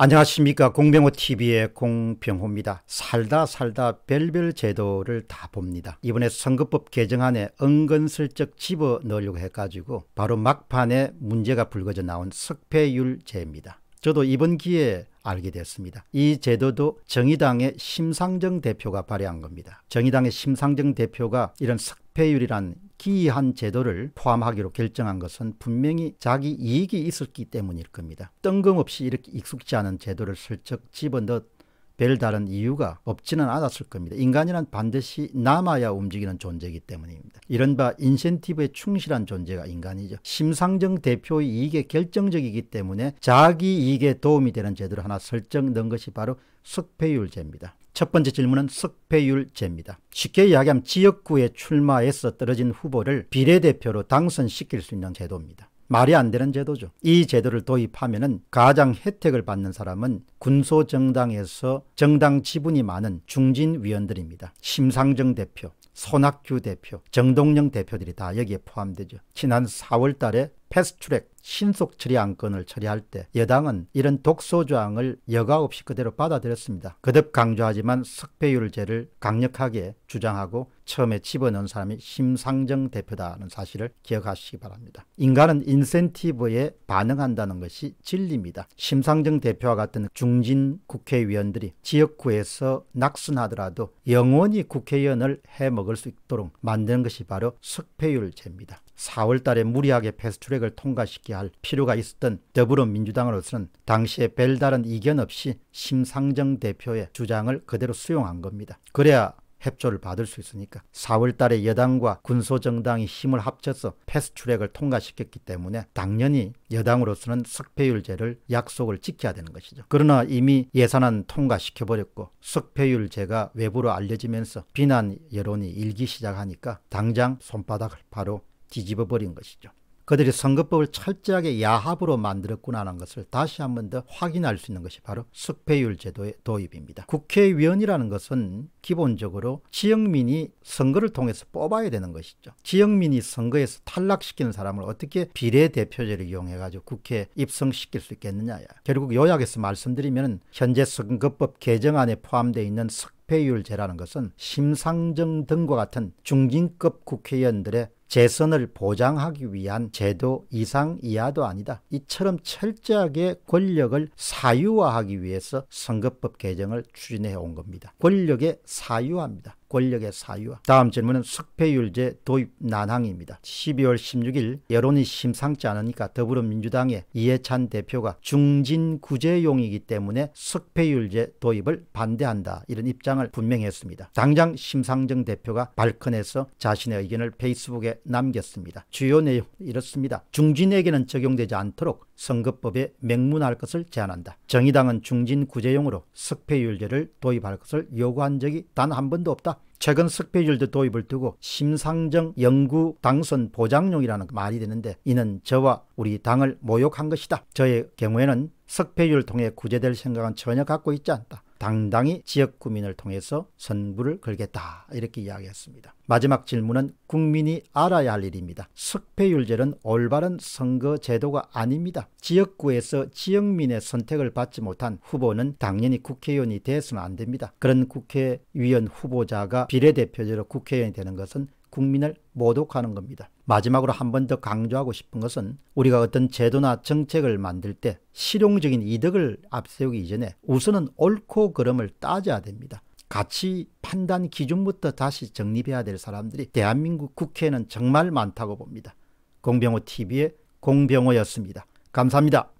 안녕하십니까 공병호TV의 공병호입니다. 살다 살다 별별 제도를 다 봅니다. 이번에 선거법 개정안에 은근슬쩍 집어넣으려고 해가지고 바로 막판에 문제가 불거져 나온 석패율제입니다. 저도 이번 기회에 알게 됐습니다. 이 제도도 정의당의 심상정 대표가 발의한 겁니다. 정의당의 심상정 대표가 이런 석패율이란 기이한 제도를 포함하기로 결정한 것은 분명히 자기 이익이 있었기 때문일 겁니다. 뜬금없이 이렇게 익숙지 않은 제도를 슬쩍 집어넣 별다른 이유가 없지는 않았을 겁니다. 인간이란 반드시 남아야 움직이는 존재이기 때문입니다. 이른바 인센티브에 충실한 존재가 인간이죠. 심상정 대표의 이익에 결정적이기 때문에 자기 이익에 도움이 되는 제도를 하나 설정 넣은 것이 바로 석패율제입니다. 첫 번째 질문은 석패율제입니다. 쉽게 이야기하면 지역구에 출마해서 떨어진 후보를 비례대표로 당선시킬 수 있는 제도입니다. 말이 안 되는 제도죠. 이 제도를 도입하면 가장 혜택을 받는 사람은 군소 정당에서 정당 지분이 많은 중진 위원들입니다. 심상정 대표, 손학규 대표, 정동영 대표들이 다 여기에 포함되죠. 지난 4월 달에 패스트트랙 신속 처리 안건을 처리할 때 여당은 이런 독소조항을 여과 없이 그대로 받아들였습니다. 거듭 강조하지만 석배율제를 강력하게 주장하고 처음에 집어넣은 사람이 심상정 대표다는 사실을 기억하시기 바랍니다. 인간은 인센티브에 반응한다는 것이 진리입니다. 심상정 대표와 같은 중진 국회의원들이 지역구에서 낙선하더라도 영원히 국회의원을 해먹을 수 있도록 만드는 것이 바로 석패율제입니다. 4월 달에 무리하게 패스트트랙을 통과시 켜야 할 필요가 있었던 더불어민주당으로서는 당시에 별다른 이견 없이 심상정 대표의 주장을 그대로 수용한 겁니다. 그래야 협조를 받을 수 있으니까 4월 달에 여당과 군소정당이 힘을 합쳐서 패스트트랙을 통과시켰기 때문에 당연히 여당으로서는 석패율제를 약속을 지켜야 되는 것이죠. 그러나 이미 예산안 통과시켜버렸고 석패율제가 외부로 알려지면서 비난 여론이 일기 시작하니까 당장 손바닥을 바로 뒤집어 버린 것이죠. 그들이 선거법을 철저하게 야합으로 만들었구나 하는 것을 다시 한 번 더 확인할 수 있는 것이 바로 석패율 제도의 도입입니다. 국회의원이라는 것은 기본적으로 지역민이 선거를 통해서 뽑아야 되는 것이죠. 지역민이 선거에서 탈락시키는 사람을 어떻게 비례대표제를 이용해 가지고 국회에 입성시킬 수 있겠느냐. 결국 요약해서 말씀드리면 현재 선거법 개정안에 포함되어 있는 석패율제라는 것은 심상정 등과 같은 중진급 국회의원들의 재선을 보장하기 위한 제도 이상 이하도 아니다. 이처럼 철저하게 권력을 사유화하기 위해서 선거법 개정을 추진해 온 겁니다. 권력의 사유화입니다. 권력의 사유화. 다음 질문은 석패율제 도입 난항입니다. 12월 16일 여론이 심상치 않으니까 더불어민주당의 이해찬 대표가 중진 구제용이기 때문에 석패율제 도입을 반대한다. 이런 입장을 분명히 했습니다. 당장 심상정 대표가 발컨해서 자신의 의견을 페이스북에 남겼습니다. 주요 내용 이렇습니다. 중진에게는 적용되지 않도록 선거법에 명문할 것을 제안한다. 정의당은 중진 구제용으로 석패율제를 도입할 것을 요구한 적이 단 한 번도 없다. 최근 석패율제 도입을 두고 심상정 영구 당선 보장용이라는 말이 되는데 이는 저와 우리 당을 모욕한 것이다. 저의 경우에는 석패율 통해 구제될 생각은 전혀 갖고 있지 않다. 당당히 지역 구민을 통해서 선부를 걸겠다 이렇게 이야기했습니다. 마지막 질문은 국민이 알아야 할 일입니다. 석패율제는 올바른 선거 제도가 아닙니다. 지역구에서 지역민의 선택을 받지 못한 후보는 당연히 국회의원이 돼서는 안 됩니다. 그런 국회의원 후보자가 비례대표제로 국회의원이 되는 것은 국민을 모독하는 겁니다. 마지막으로 한 번 더 강조하고 싶은 것은 우리가 어떤 제도나 정책을 만들 때 실용적인 이득을 앞세우기 이전에 우선은 옳고 그름을 따져야 됩니다. 가치 판단 기준부터 다시 정립해야 될 사람들이 대한민국 국회에는 정말 많다고 봅니다. 공병호 TV의 공병호였습니다. 감사합니다.